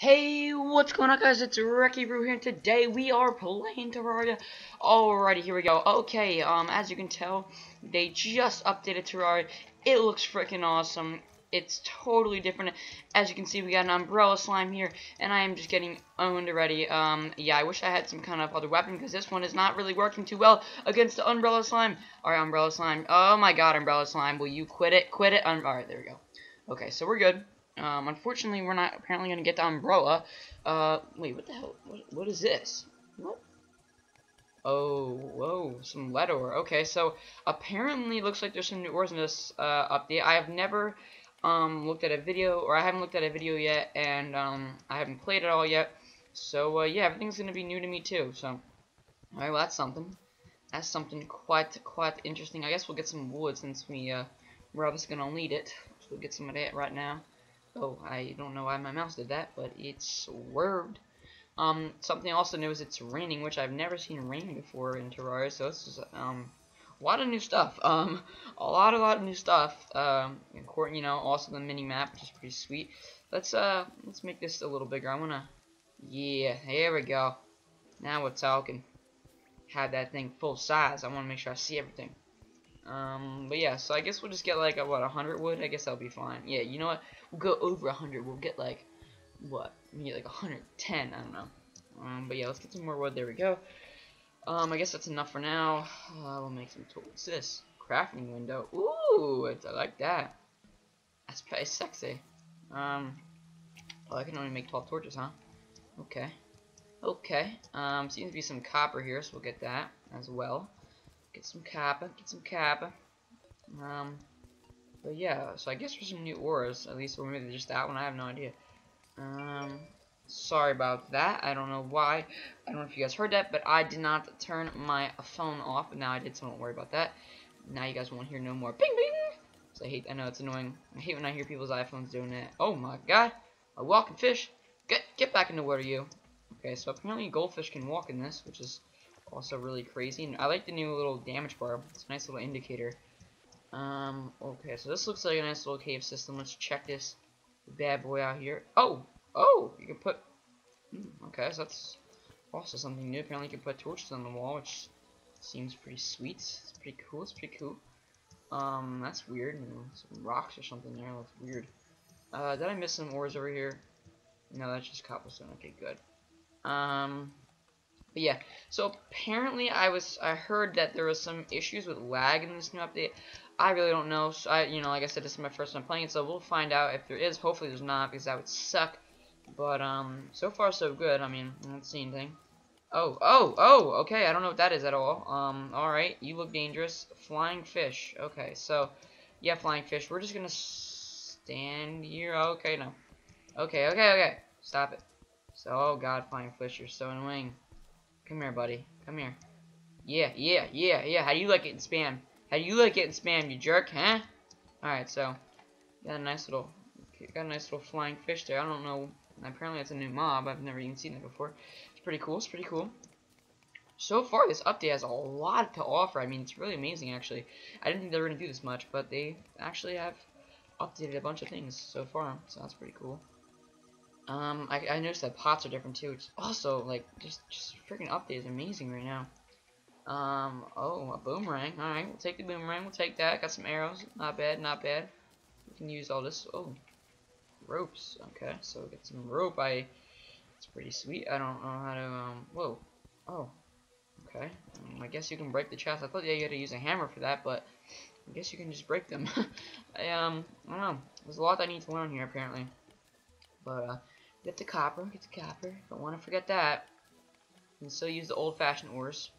Hey, what's going on guys? It's ReeckyRoo here and today we are playing Terraria. Alrighty, here we go. Okay, um, as you can tell, they just updated Terraria. It looks freaking awesome. It's totally different. As you can see, we got an umbrella slime here, and I am just getting owned already. Um, yeah, I wish I had some kind of other weapon, because this one is not really working too well against the umbrella slime. Alright, umbrella slime. Oh my god, umbrella slime. Will you quit it? Quit it? Um, Alright, there we go. Okay, so we're good. Um, unfortunately, we're not apparently going to get the umbrella. Uh, wait, what the hell? What, what is this? What? Oh, whoa, some lead ore. Okay, so apparently looks like there's some new ores in this uh, update. I have never um, looked at a video, or I haven't looked at a video yet, and um, I haven't played it all yet. So, uh, yeah, everything's going to be new to me, too. So, alright, well, that's something. That's something quite, quite interesting. I guess we'll get some wood since we, uh, we're obviously going to need it. So we'll get some of that right now. Oh, I don't know why my mouse did that, but it swerved. Um, something also new is it's raining, which I've never seen rain before in Terraria, so this is, um, a lot of new stuff. Um, a lot, a lot of new stuff. Um, you know, also the mini map, which is pretty sweet. Let's, uh, let's make this a little bigger. I wanna, yeah, here we go. Now we're talking. Have that thing full size. I wanna make sure I see everything. Um, but yeah, so I guess we'll just get like a, what, 100 wood? I guess that'll be fine. Yeah, you know what? We'll go over 100. We'll get like, what? We get like 110. I don't know. Um, but yeah, let's get some more wood. There we go. Um, I guess that's enough for now. Uh, we'll make some tools. What's this? Crafting window. Ooh, I like that. That's pretty sexy. Um, oh, I can only make 12 torches, huh? Okay. Okay. Um, seems to be some copper here, so we'll get that as well. Get some copper. Get some copper. Um, but yeah, so I guess there's some new ores, at least, or maybe just that one, I have no idea. Um, sorry about that, I don't know why, I don't know if you guys heard that, but I did not turn my phone off, but now I did, so don't worry about that. Now you guys won't hear no more ping ping! so I hate, I know it's annoying, I hate when I hear people's iPhones doing that. Oh my god, a walking fish, get, get back in the water, you. Okay, so apparently goldfish can walk in this, which is also really crazy, and I like the new little damage bar, it's a nice little indicator. Um, okay, so this looks like a nice little cave system. Let's check this bad boy out here. Oh! Oh! You can put... Hmm, okay, so that's also something new. Apparently you can put torches on the wall, which seems pretty sweet. It's pretty cool. It's pretty cool. Um, that's weird. Some rocks or something there. That's weird. Uh, did I miss some ores over here? No, that's just cobblestone. Okay, good. Um, but yeah, so apparently I was I heard that there was some issues with lag in this new update. I really don't know. So I, you know, like I said, this is my first time playing it, so we'll find out if there is. Hopefully, there's not, because that would suck. But um, so far so good. I mean, I don't see anything. Oh, oh, oh. Okay, I don't know what that is at all. Um, all right, you look dangerous. Flying fish. Okay, so yeah, flying fish. We're just gonna stand here. Okay, no. Okay, okay, okay. Stop it. So, oh god, flying fish, you're so annoying. Come here, buddy. Come here. Yeah, yeah, yeah, yeah. How do you like it in spam? How do you like getting spam, you jerk, huh? Alright, so, got a nice little, got a nice little flying fish there. I don't know, apparently it's a new mob. I've never even seen it before. It's pretty cool, it's pretty cool. So far, this update has a lot to offer. I mean, it's really amazing, actually. I didn't think they were going to do this much, but they actually have updated a bunch of things so far, so that's pretty cool. Um, I, I noticed that pots are different, too. It's also, like, just, just freaking update is amazing right now. Um, oh, a boomerang. Alright, we'll take the boomerang. We'll take that. Got some arrows. Not bad, not bad. We can use all this. Oh, ropes. Okay, so get some rope. I, it's pretty sweet. I don't know how to, um, whoa. Oh, okay. Um, I guess you can break the chest. I thought yeah, you had to use a hammer for that, but I guess you can just break them. I, um, I don't know. There's a lot I need to learn here, apparently. But, uh, get the copper. Get the copper. Don't want to forget that. And still use the old-fashioned ores.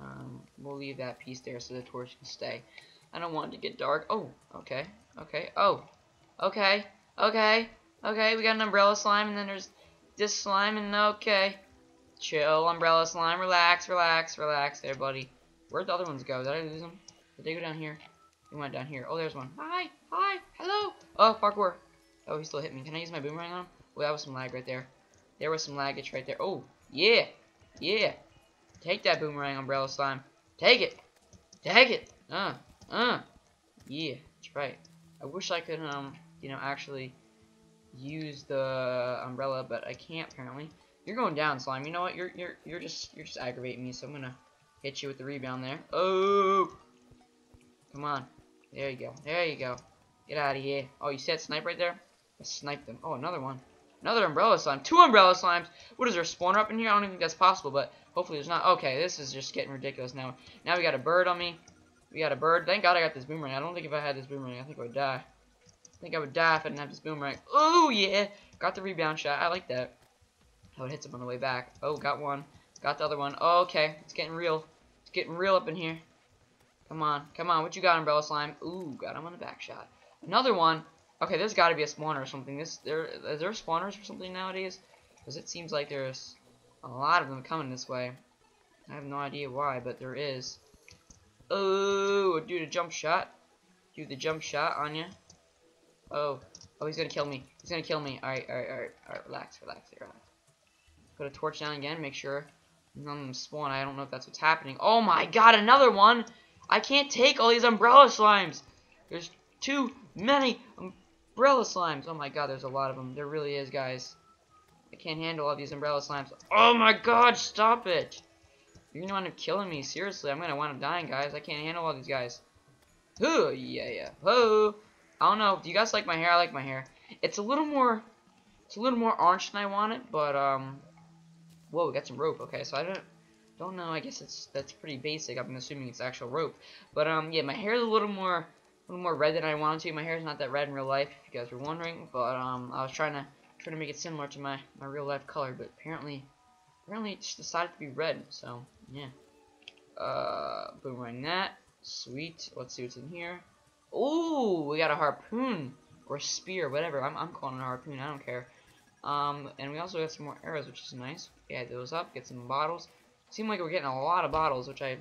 Um, we'll leave that piece there so the torch can stay. I don't want it to get dark. Oh, okay, okay, oh, okay, okay, okay, we got an umbrella slime, and then there's this slime, and okay. Chill, umbrella slime, relax, relax, relax there, buddy. Where'd the other ones go? Did I lose them? Did they go down here? They went down here. Oh, there's one. Hi, hi, hello. Oh, parkour. Oh, he still hit me. Can I use my boomerang on him? Oh, that was some lag right there. There was some laggage right there. Oh, yeah, yeah. Take that boomerang umbrella slime. Take it. Take it. Uh, uh. Yeah, that's right. I wish I could, um, you know, actually use the umbrella, but I can't apparently. You're going down, slime. You know what? You're you're you're just you're just aggravating me, so I'm gonna hit you with the rebound there. Oh, come on. There you go. There you go. Get out of here. Oh, you said snipe right there? I sniped them. Oh, another one. Another umbrella slime. Two umbrella slimes. What is there, spawner up in here? I don't even think that's possible, but hopefully there's not. Okay, this is just getting ridiculous now. Now we got a bird on me. We got a bird. Thank God I got this boomerang. I don't think if I had this boomerang, I think I would die. I think I would die if I didn't have this boomerang. Oh, yeah. Got the rebound shot. I like that. Oh, it hits him on the way back. Oh, got one. Got the other one. Oh, okay. It's getting real. It's getting real up in here. Come on. Come on. What you got, Umbrella Slime? Ooh, got him on the back shot. Another one. Okay, there's got to be a spawner or something. This there is there spawners or something nowadays? Because it seems like there's a lot of them coming this way. I have no idea why, but there is. Oh, do the jump shot. Do the jump shot on you. Oh, oh, he's gonna kill me. He's gonna kill me. All right, all right, all right, all right. Relax, relax, relax. Put a torch down again. Make sure none of them spawn. I don't know if that's what's happening. Oh my God, another one! I can't take all these umbrella slimes. There's too many um, umbrella slimes. Oh my God, there's a lot of them. There really is, guys. I can't handle all these umbrella slimes. Oh my God, stop it! You're gonna wind up killing me. Seriously, I'm gonna wind up dying, guys. I can't handle all these guys. Oh yeah, yeah. Oh. I don't know. Do you guys like my hair? I like my hair. It's a little more, it's a little more orange than I want it, but um, whoa, we got some rope. Okay, so I don't, don't know. I guess it's that's pretty basic. I'm assuming it's actual rope, but um, yeah, my hair is a little more, a little more red than I wanted to. My hair is not that red in real life, if you guys were wondering, but um, I was trying to trying to make it similar to my my real life color, but apparently, apparently it just decided to be red. So yeah, uh, boomerang that. Sweet. Let's see what's in here. Ooh, we got a harpoon or spear, whatever. I'm, I'm calling it a harpoon. I don't care. Um, and we also got some more arrows, which is nice. Add those up, get some bottles. Seem like we're getting a lot of bottles, which I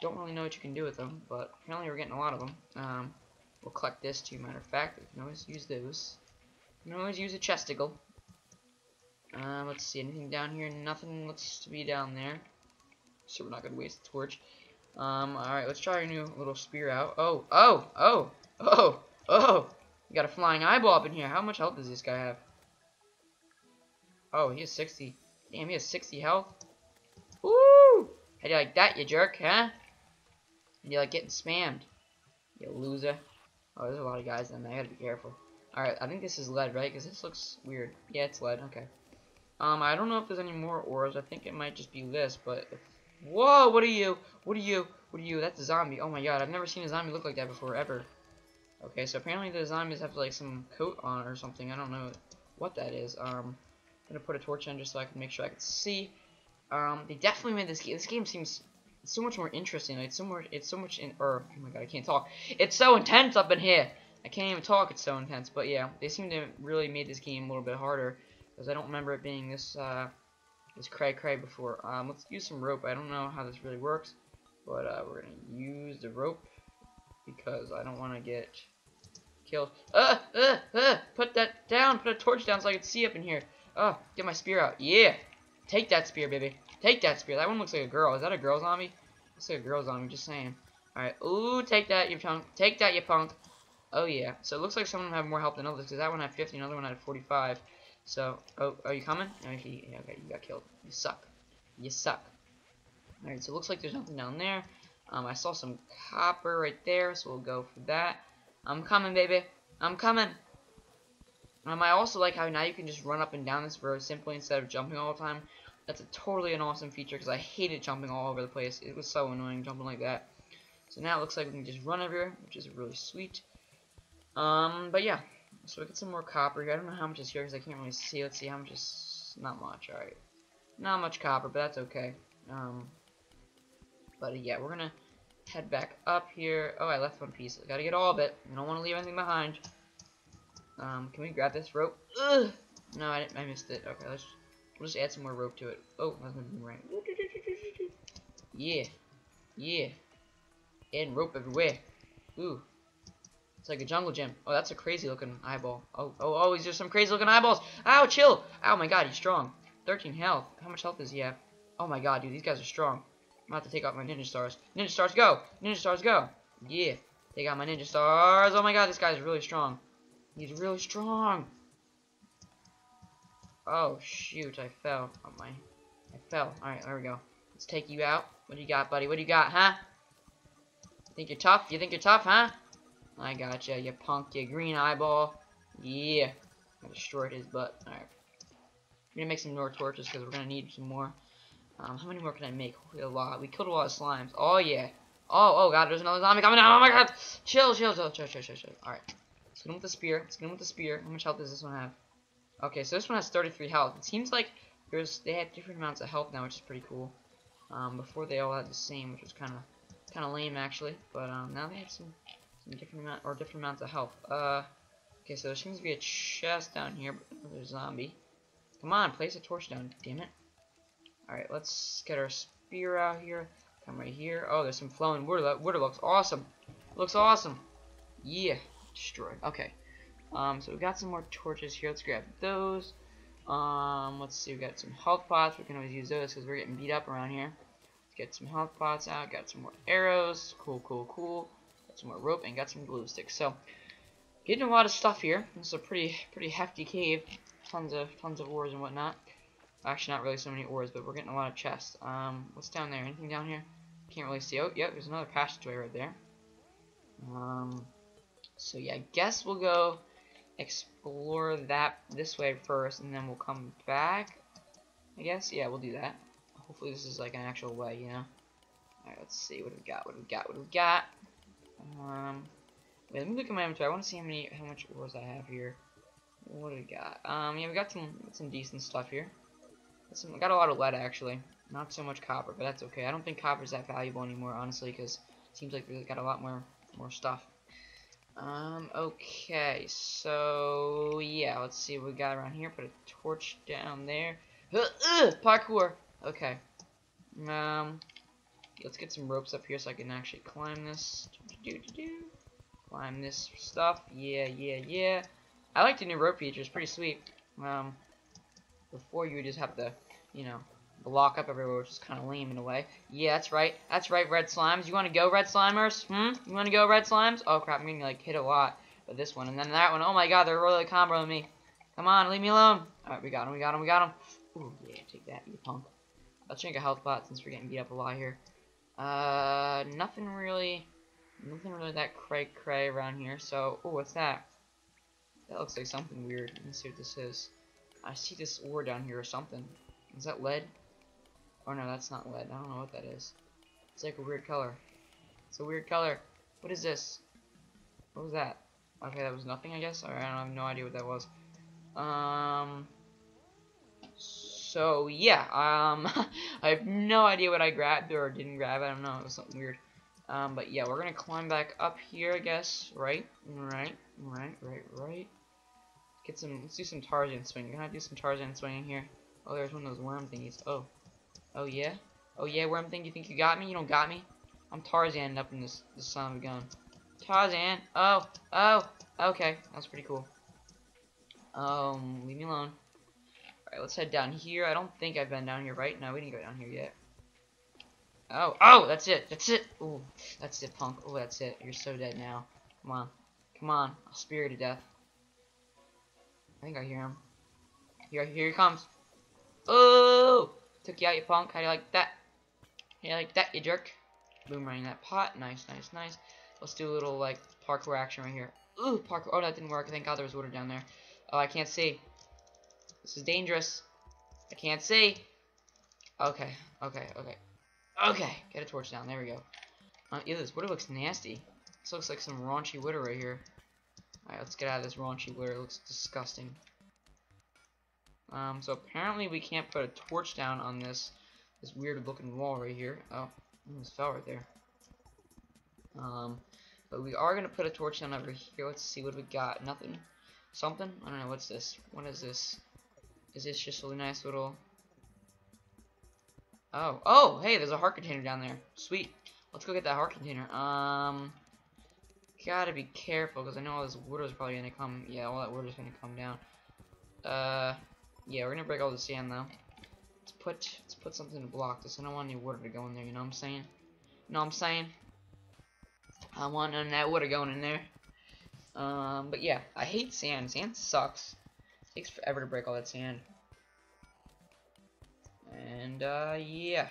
don't really know what you can do with them, but apparently we're getting a lot of them. Um, we'll collect this too, matter of fact. We can always use those. We can always use a chesticle. Um, let's see, anything down here? Nothing looks to be down there. So we're not going to waste the torch. Um, alright, let's try our new little spear out. Oh, oh, oh, oh, oh! We got a flying eyeball up in here. How much health does this guy have? Oh, he has 60. Damn, he has 60 health. Woo! How do you like that, you jerk, huh? How do you like getting spammed? You loser. Oh, there's a lot of guys in there. I gotta be careful. Alright, I think this is lead, right? Because this looks weird. Yeah, it's lead. Okay. Um, I don't know if there's any more ores. I think it might just be this, but if Whoa, what are you? What are you? What are you? That's a zombie. Oh my god, I've never seen a zombie look like that before, ever. Okay, so apparently the zombies have like some coat on or something. I don't know what that is. Um, I'm gonna put a torch on just so I can make sure I can see. Um, they definitely made this game. This game seems so much more interesting. It's so much. It's so much in. Or oh my god, I can't talk. It's so intense up in here. I can't even talk. It's so intense. But yeah, they seem to really made this game a little bit harder because I don't remember it being this. Uh, this cray cray before. Um, let's use some rope. I don't know how this really works, but uh, we're gonna use the rope because I don't want to get killed. Uh, uh, uh, put that down. Put a torch down so I can see up in here. Oh, get my spear out. Yeah, take that spear, baby. Take that spear. That one looks like a girl. Is that a girl zombie? Looks like a girl zombie. Just saying. All right. Ooh, take that, you punk. Take that, you punk. Oh yeah. So it looks like some of them have more health than others because that one had 50, another one had 45. So, oh, are you coming? Oh, he, okay, you got killed. You suck. You suck. Alright, so it looks like there's nothing down there. Um, I saw some copper right there, so we'll go for that. I'm coming, baby. I'm coming. Um, I also like how now you can just run up and down this road simply instead of jumping all the time. That's a totally an awesome feature because I hated jumping all over the place. It was so annoying jumping like that. So now it looks like we can just run everywhere, which is really sweet. Um, but yeah, so we get some more copper here. I don't know how much is here because I can't really see. Let's see how much is. Not much. All right, not much copper, but that's okay. Um, but yeah, we're gonna head back up here. Oh, I left one piece. I gotta get all of it. I don't want to leave anything behind. Um, can we grab this rope? Ugh! No, I, I missed it. Okay, let's we'll just add some more rope to it. Oh, that's gonna be right. Yeah, yeah. And rope everywhere. Ooh, it's like a jungle gym. Oh, that's a crazy looking eyeball. Oh, oh, oh, these are some crazy looking eyeballs. Ow, chill. Oh my god, he's strong. 13 health. How much health does he have? Oh my god, dude, these guys are strong. I'm about to take out my ninja stars. Ninja stars, go! Ninja stars, go! Yeah. Take out my ninja stars. Oh my god, this guy's really strong. He's really strong. Oh, shoot, I fell. Oh, my. I fell. Alright, there we go. Let's take you out. What do you got, buddy? What do you got, huh? You think you're tough? You think you're tough, huh? I gotcha, you you punk, you green eyeball. Yeah. I destroyed his butt. Alright. We're gonna make some more torches because we're gonna need some more. Um, how many more can I make? a lot. We killed a lot of slimes. Oh, yeah. Oh, oh, God, there's another zombie coming down. Oh, my God. Chill, chill, chill, chill, chill, chill, chill. Alright. Let's get him with the spear. Let's get him with the spear. How much health does this one have? Okay, so this one has 33 health. It seems like there's they had different amounts of health now, which is pretty cool. Um, before they all had the same, which was kind of kind of lame actually. But um, now they have some some different amount or different amounts of health. Uh, okay, so there seems to be a chest down here, but there's a zombie. Come on, place a torch down. Damn it. All right, let's get our spear out here. Come right here. Oh, there's some flowing water. That water looks awesome. Looks awesome. Yeah, destroyed. Okay. Um, so we got some more torches here. Let's grab those. Um, let's see. We got some health pots. We can always use those because we're getting beat up around here. Let's get some health pots out. Got some more arrows. Cool, cool, cool. Got some more rope and got some glowsticks. So getting a lot of stuff here. This is a pretty, pretty hefty cave. Tons of, tons of ores and whatnot. Actually, not really so many ores, but we're getting a lot of chests. Um, what's down there? Anything down here? Can't really see. Oh, yep. There's another passageway right there. Um, so yeah, I guess we'll go explore that this way first, and then we'll come back. I guess, yeah, we'll do that. Hopefully this is like an actual way, you know. Alright, let's see what we got. What we got? What we got? Um, wait, let me look at my inventory. I want to see how many, how much ores I have here. What do we got? Um, yeah, we got some, some decent stuff here. Some, got a lot of lead actually. Not so much copper, but that's okay. I don't think copper's that valuable anymore, honestly, because it seems like we got a lot more, more stuff. Um, okay, so, yeah, let's see what we got around here. Put a torch down there. Uh, uh, parkour! Okay. Um, let's get some ropes up here so I can actually climb this. Do, do, do, do. climb this stuff. Yeah, yeah, yeah. I like the new rope feature. It's pretty sweet. Um, before you just have to, you know, block up everywhere, which is kind of lame in a way. Yeah, that's right. That's right, red slimes. You want to go, red slimers? Hmm? You want to go, red slimes? Oh, crap. I'm getting, like, hit a lot with this one. And then that one. Oh, my God. They're really comboing me. Come on. Leave me alone. All right, we got him. We got him. We got him. Ooh, yeah. Take that, you punk. Let's drink a health pot since we're getting beat up a lot here. Uh, nothing really... Nothing really that cray-cray around here. So, oh, what's that? That looks like something weird. Let me see what this is. I see this ore down here or something. Is that lead? Oh no, that's not lead. I don't know what that is. It's like a weird color. It's a weird color. What is this? What was that? Okay, that was nothing, I guess. I have no idea what that was. Um. So yeah, um, I have no idea what I grabbed or didn't grab. I don't know. It was something weird. Um, but yeah, we're gonna climb back up here, I guess. Right, right, right, right, right. Get some. Let's do some Tarzan swinging. Can I do some Tarzan swinging here? Oh, there's one of those worm thingies. Oh, Oh yeah? Oh yeah, worm thing, you think you got me? You don't got me? I'm Tarzan up in this, this son of a gun. Tarzan! Oh! Oh! Okay, that's pretty cool. Um, leave me alone. Alright, let's head down here. I don't think I've been down here, right? No, we didn't go down here yet. Oh, oh, that's it, that's it. Ooh, that's it, punk. Oh, that's it. You're so dead now. Come on. Come on. I'll spear you to death. I think I hear him. Here, here he comes. Oh! Took you out, you punk. How do you like that? How do you like that, you jerk? Boomerang that pot. Nice, nice, nice. Let's do a little, like, parkour action right here. Ooh, parkour. Oh, that didn't work. Thank God there was water down there. Oh, I can't see. This is dangerous. I can't see. Okay, okay, okay. Okay, get a torch down. There we go. Uh, ew, this water looks nasty. This looks like some raunchy water right here. Alright, let's get out of this raunchy water. It looks disgusting. Um, so apparently we can't put a torch down on this this weird looking wall right here. Oh, almost fell right there. Um, but we are gonna put a torch down over here. Let's see what we got. Nothing. Something? I don't know. What's this? What is this? Is this just a nice little? Oh, oh, hey, there's a heart container down there. Sweet. Let's go get that heart container. Um, gotta be careful because I know all this water is probably gonna come. Yeah, all that water is gonna come down. Uh, yeah, we're gonna break all the sand though. Let's put let's put something to block this. I don't want any water to go in there. You know what I'm saying? You know what I'm saying? I want none of that water going in there. Um, but yeah, I hate sand. Sand sucks. It takes forever to break all that sand. And, uh, yeah.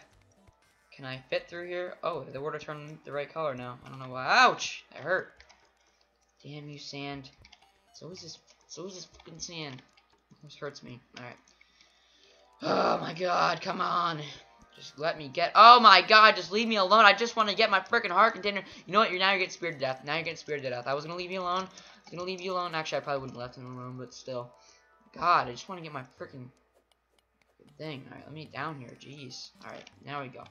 Can I fit through here? Oh, the water turned the right color now. I don't know why. Ouch! That hurt. Damn you, sand. So is this, so is this fucking sand. This hurts me. Alright. Oh my god, come on. Just let me get. Oh my god, just leave me alone. I just want to get my freaking heart container. You know what? You're now you're getting speared to death. Now you're getting speared to death. I was gonna leave you alone. I was gonna leave you alone. Actually, I probably wouldn't have left him alone, but still. God, I just want to get my freaking thing. Alright, let me down here. Jeez. Alright, now we go.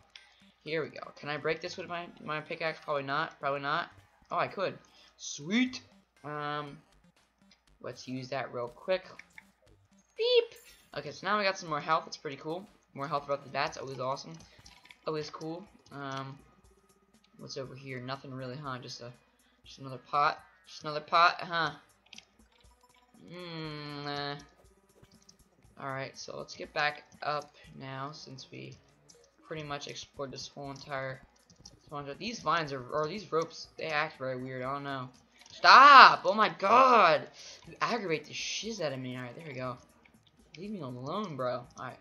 Here we go. Can I break this with my my pickaxe? Probably not. Probably not. Oh, I could. Sweet. Um, let's use that real quick. Beep. Okay, so now we got some more health. It's pretty cool. More health about the bats. Always awesome. Always cool. Um, what's over here? Nothing really, huh? Just a, just another pot. Just another pot, huh? Hmm. Uh, Alright, so let's get back up now since we pretty much explored this whole entire these vines are or these ropes they act very weird, I don't know. Stop! Oh my god! You aggravate the shiz out of me. Alright, there we go. Leave me alone, bro. Alright.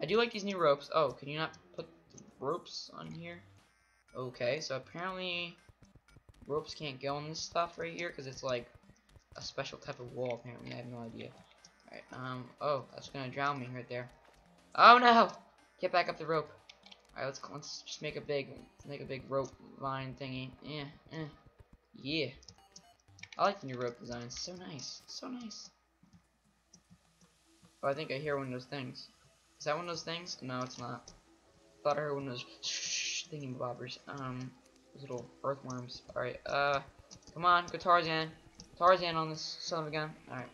I do like these new ropes. Oh, can you not put ropes on here? Okay, so apparently ropes can't go on this stuff right here because it's like a special type of wall apparently. I have no idea. Alright, um, oh, that's gonna drown me right there. Oh no! Get back up the rope. Alright, let's let's just make a big make a big rope vine thingy. Yeah, eh. Yeah. I like the new rope design. It's so nice. So nice. Oh, I think I hear one of those things. Is that one of those things? No, it's not. Thought I heard one of those shh thingy bobbers. Um, those little earthworms. Alright, uh, come on, go Tarzan. Tarzan on this son of a gun. Alright.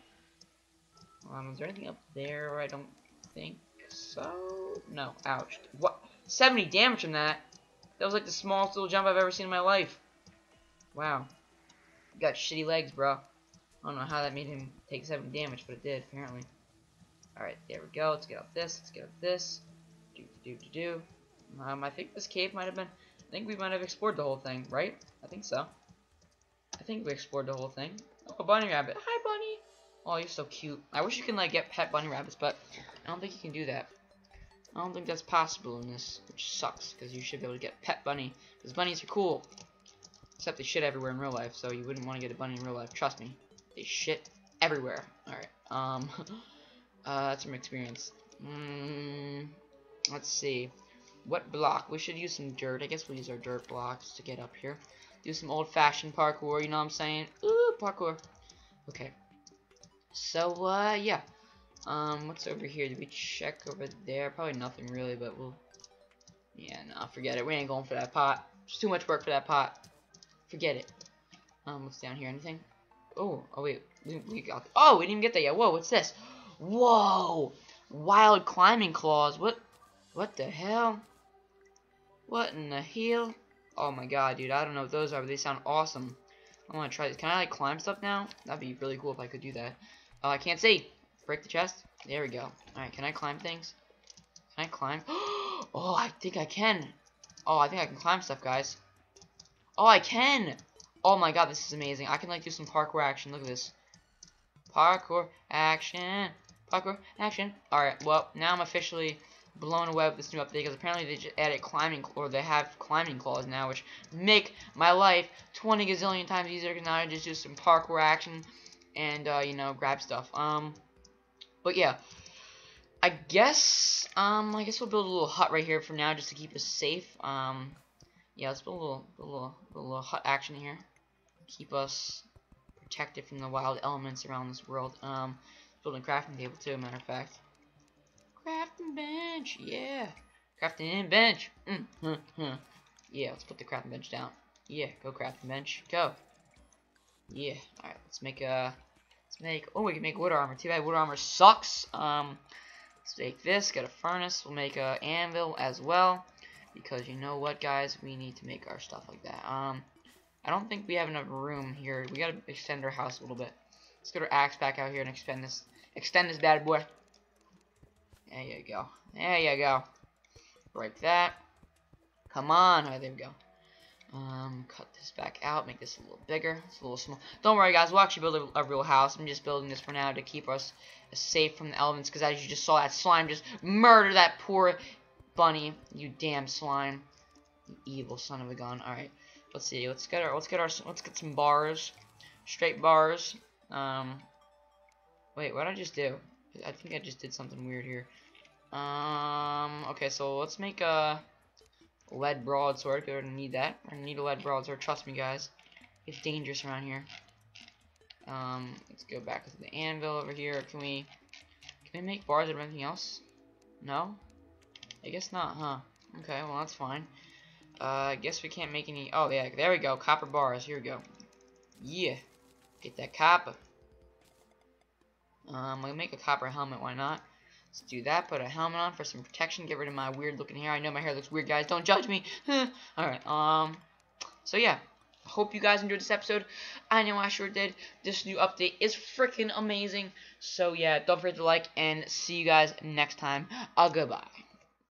Um, is there anything up there? I don't think so. No, ouch. What? 70 damage from that? That was like the smallest little jump I've ever seen in my life. Wow. You got shitty legs, bro. I don't know how that made him take 70 damage, but it did, apparently. Alright, there we go. Let's get up this. Let's get up this. Do, do, do, do. Um, I think this cave might have been... I think we might have explored the whole thing, right? I think so. I think we explored the whole thing. Oh, a bunny rabbit. Hi, bunny. Oh, you're so cute. I wish you can, like, get pet bunny rabbits, but I don't think you can do that. I don't think that's possible in this, which sucks, because you should be able to get pet bunny, because bunnies are cool. Except they shit everywhere in real life, so you wouldn't want to get a bunny in real life. Trust me. They shit everywhere. Alright, um... Uh, that's from experience. Mm, let's see. What block? We should use some dirt. I guess we'll use our dirt blocks to get up here. Do some old-fashioned parkour, you know what I'm saying? Ooh, parkour. Okay. So, uh, yeah. Um, what's over here? Did we check over there? Probably nothing really, but we'll... Yeah, no, forget it. We ain't going for that pot. It's too much work for that pot. Forget it. Um, what's down here? Anything? Oh, oh wait. We, got... Oh, we didn't even get that yet. Whoa, what's this? Whoa! Wild climbing claws. What? What the hell? What in the hell? Oh my god, dude. I don't know what those are, but they sound awesome. I want to try this. Can I, like, climb stuff now? That'd be really cool if I could do that. Oh, I can't see. Break the chest. There we go. Alright, can I climb things? Can I climb? oh, I think I can. Oh, I think I can climb stuff, guys. Oh, I can! Oh my god, this is amazing. I can, like, do some parkour action. Look at this. Parkour action parkour, action. Alright, well, now I'm officially blown away with this new update because apparently they just added climbing, or they have climbing claws now, which make my life 20 gazillion times easier because now I just do some parkour action and, uh, you know, grab stuff. Um, but yeah, I guess, um, I guess we'll build a little hut right here for now just to keep us safe. Um, yeah, let's build a little, a little, a little hut action here. Keep us protected from the wild elements around this world. Um, Building crafting table too, matter of fact. Crafting bench, yeah. Crafting bench. Mm, mm, mm. Yeah, let's put the crafting bench down. Yeah, go crafting bench. Go. Yeah. Alright, let's make a let's make oh we can make wood armor. Too bad wood armor sucks. Um let's make this, get a furnace, we'll make a anvil as well. Because you know what guys, we need to make our stuff like that. Um I don't think we have enough room here. We gotta extend our house a little bit. Let's get our axe back out here and extend this extend this bad boy. There you go. There you go. Break that. Come on. Alright, there we go. Um, cut this back out, make this a little bigger. It's a little small. Don't worry, guys. We'll actually build a, a real house. I'm just building this for now to keep us safe from the elements. Because as you just saw, that slime just murder that poor bunny. You damn slime. You evil son of a gun. All right. Let's see. Let's get our. Let's get our. Let's get some bars. Straight bars. Um. Wait. What did I just do? I think I just did something weird here. Um. Okay. So let's make a lead broadsword. We're gonna need that. We're gonna need a lead broadsword. Trust me, guys. It's dangerous around here. Um, let's go back to the anvil over here. Can we can we make bars of anything else? No? I guess not, huh? Okay, well that's fine. Uh, I guess we can't make any. Oh yeah, there we go. Copper bars. Here we go. Yeah, get that copper. Um, we'll make a copper helmet. Why not? Let's do that. Put a helmet on for some protection. Get rid of my weird looking hair. I know my hair looks weird, guys. Don't judge me. Alright, um, so yeah. Hope you guys enjoyed this episode. I know I sure did. This new update is freaking amazing. So yeah, don't forget to like and see you guys next time. Uh, goodbye.